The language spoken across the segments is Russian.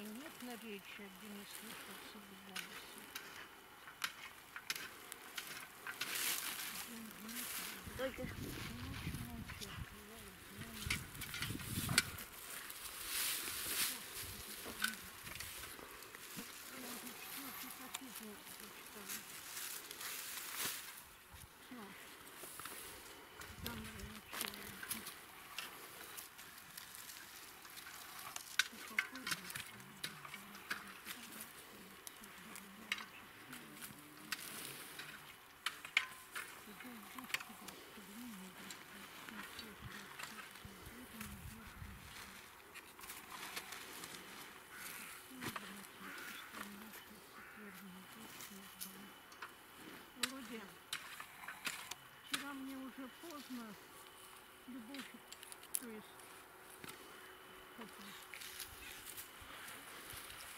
и нет наречия, где не слышатся в голосе. Только Ночь ночью Володя, вчера мне уже поздно, любовь, то есть,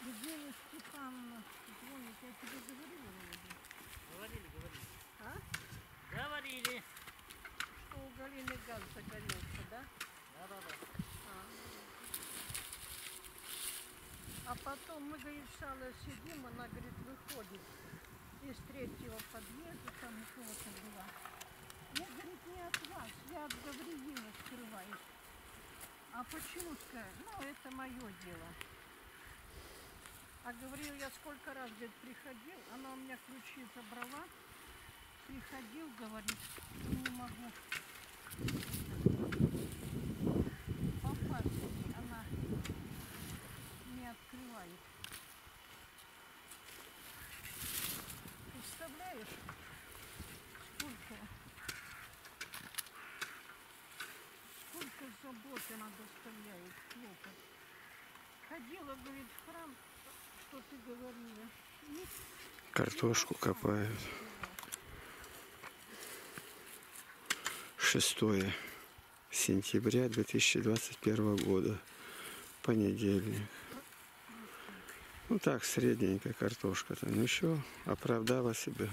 Евгения Степановна звонит, я тебе говорила, Володя, Говорили, говорили. а? Говорили. Что у Галины газ загорелся, да? Да-да-да. А потом мы, Аллой сидим, она, говорит, выходит из третьего подъезда, там у кого-то была. Я, говорит, не от вас, я от Гавриила скрываюсь. А почему скажет? Ну, это мое дело. А Гавриил, я сколько раз, говорит, приходил, она у меня ключи забрала, приходил, говорит, не могу попасть, она не открывает. Представляешь, сколько, сколько она доставляет, хлопот. Ходила, говорит, в храм, что ты говорила. Картошку копают. 6 сентября 2021 года. Понедельник. Ну так, средненькая картошка-то. Ну еще оправдала себя.